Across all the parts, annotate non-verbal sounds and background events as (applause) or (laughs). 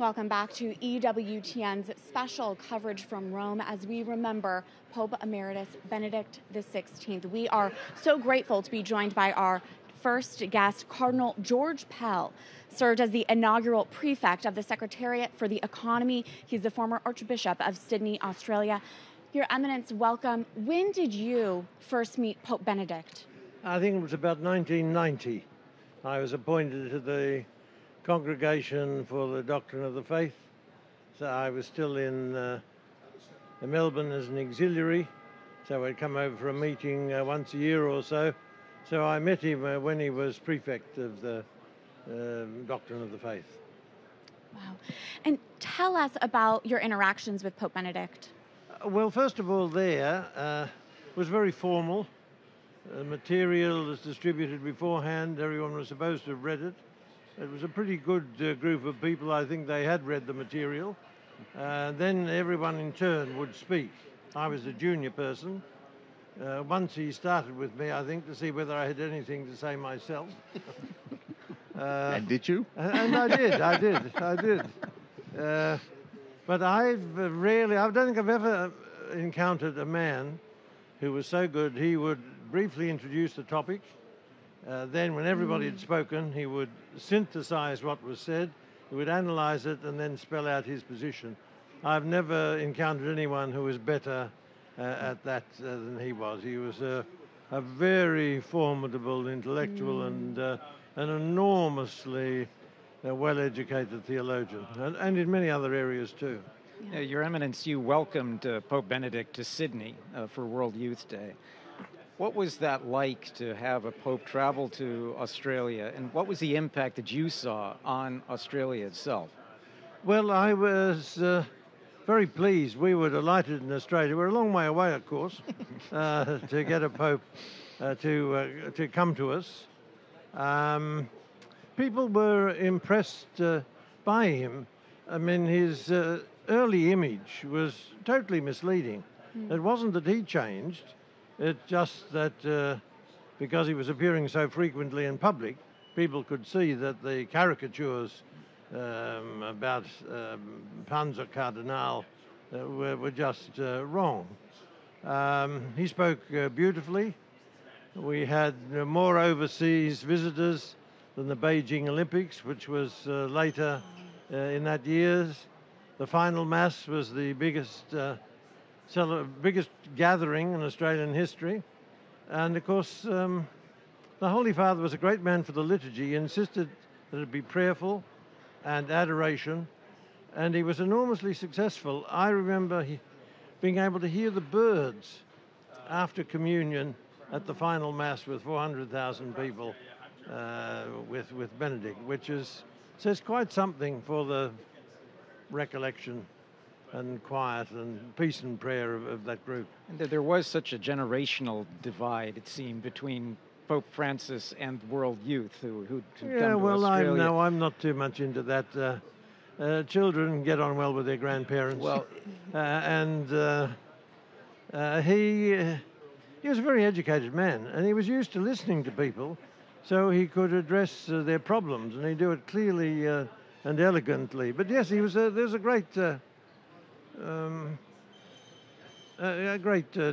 Welcome back to EWTN's special coverage from Rome as we remember Pope Emeritus Benedict XVI. We are so grateful to be joined by our first guest, Cardinal George Pell. Served as the inaugural prefect of the Secretariat for the Economy. He's the former Archbishop of Sydney, Australia. Your Eminence, welcome. When did you first meet Pope Benedict? I think it was about 1990. I was appointed to the Congregation for the Doctrine of the Faith. So I was still in, uh, in Melbourne as an auxiliary. So I'd come over for a meeting uh, once a year or so. So I met him uh, when he was prefect of the um, Doctrine of the Faith. Wow. And tell us about your interactions with Pope Benedict. Uh, well, first of all, there uh, was very formal. The material was distributed beforehand. Everyone was supposed to have read it. It was a pretty good uh, group of people. I think they had read the material. Uh, then everyone in turn would speak. I was a junior person. Uh, once he started with me, I think, to see whether I had anything to say myself. (laughs) Uh, and did you? And I did, I did, I did. Uh, but I've really, I don't think I've ever encountered a man who was so good. He would briefly introduce the topic. Uh, then, when everybody had spoken, he would synthesize what was said, he would analyze it, and then spell out his position. I've never encountered anyone who was better uh, at that uh, than he was. He was a, a very formidable intellectual mm. and uh, an enormously uh, well-educated theologian, and, and, in many other areas too. Yeah. Your Eminence, you welcomed uh, Pope Benedict to Sydney uh, for World Youth Day. What was that like to have a Pope travel to Australia, and what was the impact that you saw on Australia itself? Well, I was uh, very pleased. We were delighted in Australia. We're a long way away, of course, (laughs) uh, to get a Pope uh, to, uh, to come to us. Um, people were impressed uh, by him. I mean, his uh, early image was totally misleading. Mm. It wasn't that he changed, it's just that uh, because he was appearing so frequently in public, people could see that the caricatures um, about um, Panzer Cardinal uh, were, were, just uh, wrong. Um, he spoke uh, beautifully. We had more overseas visitors than the Beijing Olympics, which was uh, later uh, in that year. The final mass was the biggest, uh, biggest gathering in Australian history. And of course, um, the Holy Father was a great man for the liturgy. He insisted that it be prayerful and adoration, and he was enormously successful. I remember he, being able to hear the birds after communion at the final mass with 400,000 people uh, with, with Benedict, which is, says quite something for the recollection and quiet and peace and prayer of, of that group. And there was such a generational divide, it seemed, between Pope Francis and world youth who who yeah well I know I'm not too much into that uh, uh, children get on well with their grandparents well (laughs) uh, and uh, uh, he he was a very educated man, and he was used to listening to people, so he could address uh, their problems, and he'd do it clearly uh, and elegantly. But yes, he was a, there's a great, uh, um, a, great uh,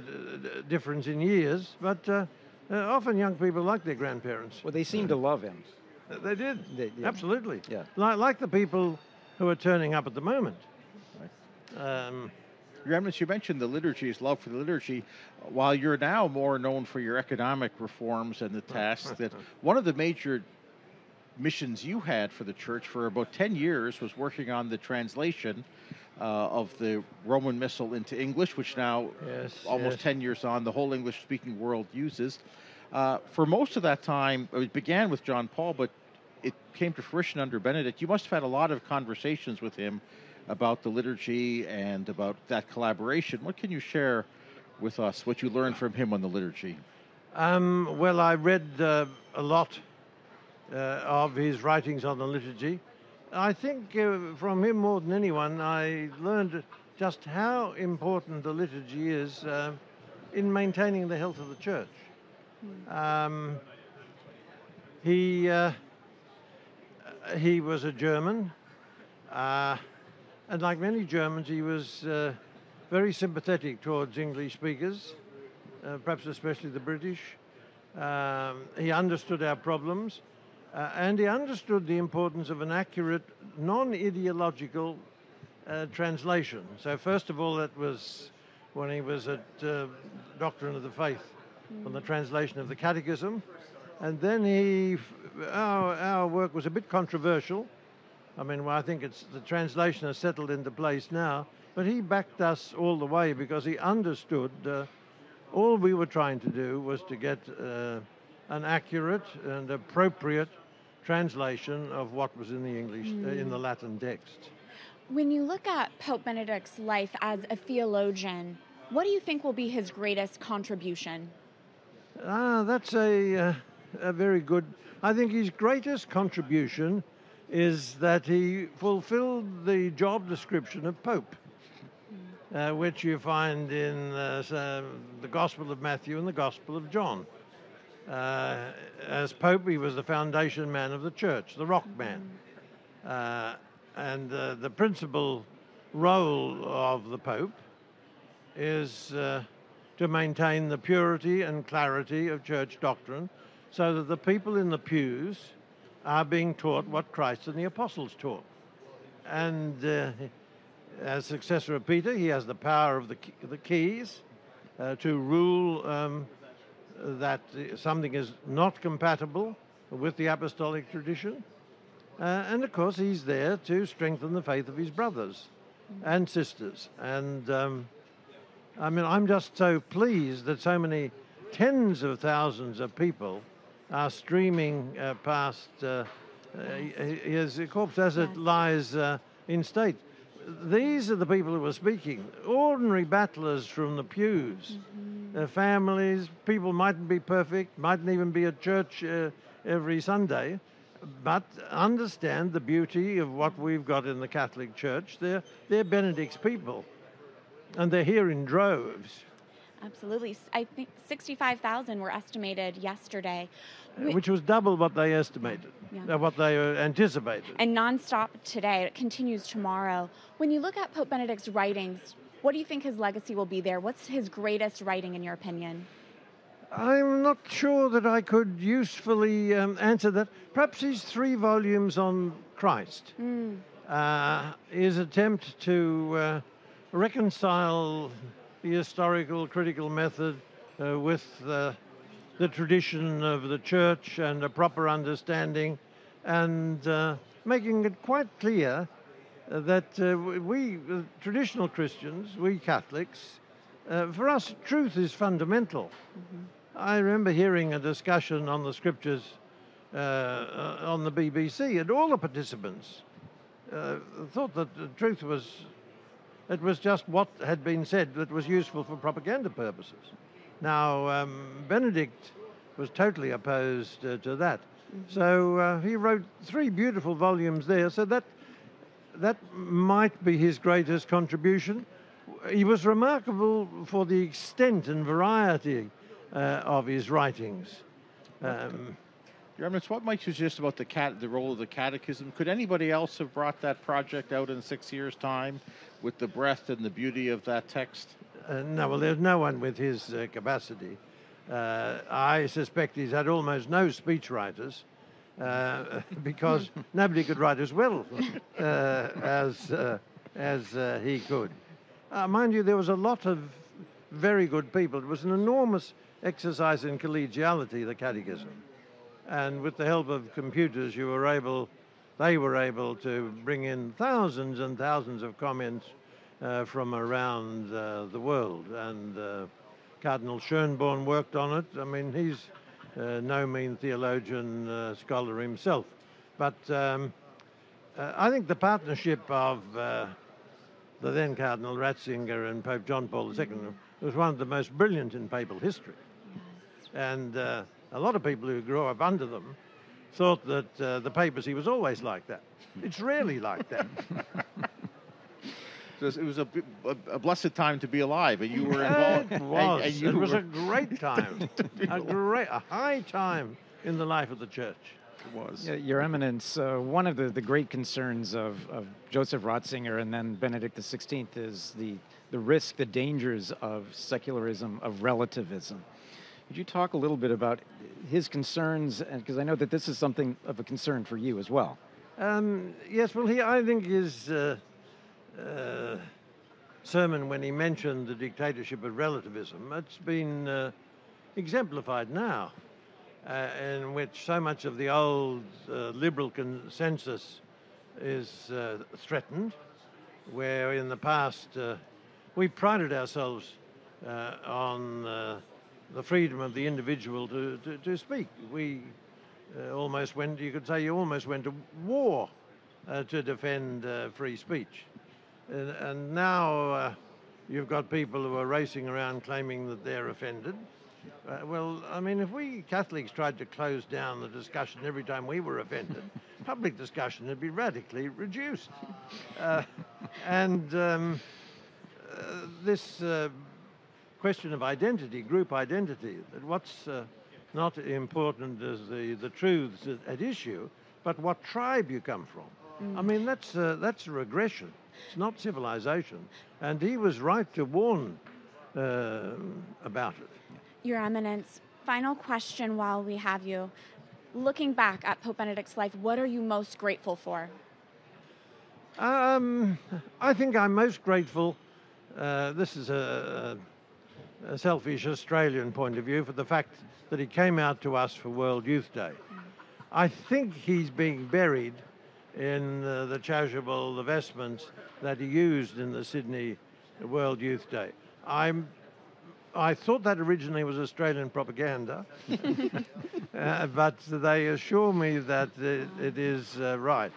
difference in years, but uh, uh, often young people like their grandparents. Well, they seem to love him. They did, they, yeah. absolutely. Yeah. Like, like the people who are turning up at the moment. Right. Um, your Eminence, you mentioned the liturgy, his love for the liturgy. While you're now more known for your economic reforms and the task that (laughs) one of the major missions you had for the church for about 10 years was working on the translation uh, of the Roman Missal into English, which now, yes, almost yes. 10 years on, the whole English speaking world uses. Uh, for most of that time, it began with John Paul, but it came to fruition under Benedict. You must have had a lot of conversations with him about the liturgy and about that collaboration. What can you share with us, what you learned from him on the liturgy? Um, well, I read uh, a lot uh, of his writings on the liturgy. I think uh, from him more than anyone, I learned just how important the liturgy is uh, in maintaining the health of the church. Um, he, uh, he was a German Uh, and like many Germans, he was uh, very sympathetic towards English speakers, uh, perhaps especially the British. Um, he understood our problems, uh, and he understood the importance of an accurate, non ideological uh, translation. So, first of all, that was when he was at uh, Doctrine of the Faith on the translation of the Catechism. And then he, our, our work was a bit controversial. I mean, well, I think it's the translation has settled into place now, but he backed us all the way because he understood uh, all we were trying to do was to get uh, an accurate and appropriate translation of what was in the English, uh, in the Latin text. When you look at Pope Benedict's life as a theologian, what do you think will be his greatest contribution? Ah, that's a, uh, a very good. I think his greatest contribution is that he fulfilled the job description of Pope, uh, which you find in uh, the Gospel of Matthew and the Gospel of John. Uh, as Pope, he was the foundation man of the church, the rock man. Uh, and uh, the principal role of the Pope is uh, to maintain the purity and clarity of church doctrine so that the people in the pews are being taught what Christ and the apostles taught. And uh, as successor of Peter, he has the power of the, key- the keys uh, to rule um, that something is not compatible with the apostolic tradition. Uh, and of course, he's there to strengthen the faith of his brothers and sisters. And um, I mean, I'm just so pleased that so many tens of thousands of people are streaming uh, past uh, uh, his corpse as it lies uh, in state. These are the people who are speaking. Ordinary battlers from the pews, their families. People mightn't be perfect, mightn't even be at church uh, every Sunday, but understand the beauty of what we've got in the Catholic Church. They're, they're Benedict's people, and they're here in droves, Absolutely. I think 65,000 were estimated yesterday. We- which was double what they estimated, Yeah. uh, what they uh, anticipated. and nonstop today. It continues tomorrow. When you look at Pope Benedict's writings, what do you think his legacy will be there? What's his greatest writing, in your opinion? I'm not sure that I could usefully um, answer that. Perhaps his three volumes on Christ, uh, his attempt to uh, reconcile the historical critical method uh, with the tradition of the church and a proper understanding, and uh, making it quite clear that uh, we, uh, traditional Christians, we Catholics, uh, for us, truth is fundamental. I remember hearing a discussion on the scriptures uh, uh, on the BBC, and all the participants uh, thought that the truth was it was just what had been said that was useful for propaganda purposes. Now, um, Benedict was totally opposed uh, to that. So uh, he wrote three beautiful volumes there. So that that might be his greatest contribution. He was remarkable for the extent and variety uh, of his writings. Um, Your Eminence, what might you suggest about the cat, the role of the catechism? Could anybody else have brought that project out in six years' time with the breadth and the beauty of that text? Uh, no, well, there's no one with his uh, capacity. Uh, I suspect he's had almost no speechwriters uh, (laughs) because nobody could write as well uh, as, uh, as uh, he could. Uh, mind you, there was a lot of very good people. It was an enormous exercise in collegiality, the catechism. And with the help of computers, you were able, they were able to bring in thousands and thousands of comments uh, from around uh, the world. And uh, Cardinal Schönborn worked on it. I mean, he's no mean theologian, uh, scholar himself. But um, uh, I think the partnership of uh, the then Cardinal Ratzinger and Pope John Paul II was one of the most brilliant in papal history. And uh, a lot of people who grew up under them thought that uh, the papacy was always like that. It's rarely like that. (laughs) It was, a, was a, b- a- a blessed time to be alive, and you were Uh, involved. it and- was. and you it was a great (laughs) time, a great, a high time in the life of the church. It was. Yeah, Your Eminence, uh, one of the, the great concerns of, of Joseph Ratzinger and then Benedict XVI is the, the risk, the dangers of secularism, of relativism. Could you talk a little bit about his concerns? Because I know that this is something of a concern for you as well. Um, yes, well, he, I think is uh, uh, sermon when he mentioned the dictatorship of relativism, it's been uh, exemplified now, uh, in which so much of the old uh, liberal consensus is uh, threatened, where in the past we prided ourselves on the freedom of the individual to, to, to speak. We uh, almost went, you could say, you almost went to war uh, to defend uh, free speech. And, and now uh, you've got people who are racing around claiming that they're offended. Uh, well, I mean, if we Catholics tried to close down the discussion every time we were offended, (laughs) public discussion would be radically reduced. Uh, and um, this question of identity, group identity, that what's not important is the, the truths at, issue, but what tribe you come from. Mm. I mean, that's, uh, that's a regression. It's not civilization. And he was right to warn uh, about it. Your Eminence, final question while we have you. Looking back at Pope Benedict's life, what are you most grateful for? Um, I think I'm most grateful. Uh, this is a, a selfish Australian point of view for the fact that he came out to us for World Youth Day. I think he's being buried in uh, the chasuble, the vestments that he used in the Sydney World Youth Day. I'm, I thought that originally was Australian propaganda, (laughs) uh, but they assure me that it, it is uh, right.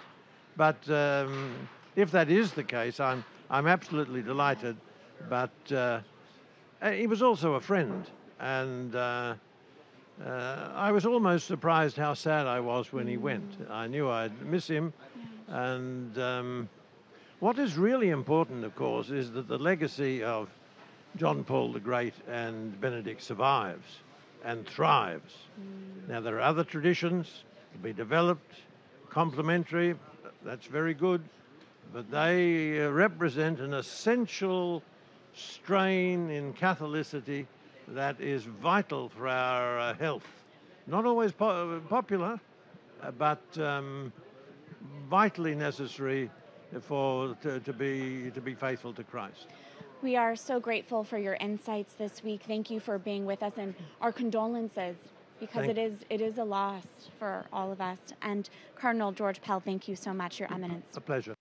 But um, if that is the case, I'm, I'm absolutely delighted. But uh, uh, he was also a friend, and uh, uh, I was almost surprised how sad I was when he went. I knew I'd miss him, and um, what is really important, of course, is that the legacy of John Paul the Great and Benedict survives and thrives. Now, there are other traditions to be developed, complementary, that's very good, but they represent an essential strain in Catholicity that is vital for our uh, health. Not always po- popular, uh, but um, vitally necessary for to, to, be to be faithful to Christ. We are so grateful for your insights this week. Thank you for being with us and our condolences because thank it is it is a loss for all of us. And Cardinal George Pell, thank you so much, Your Eminence. A pleasure.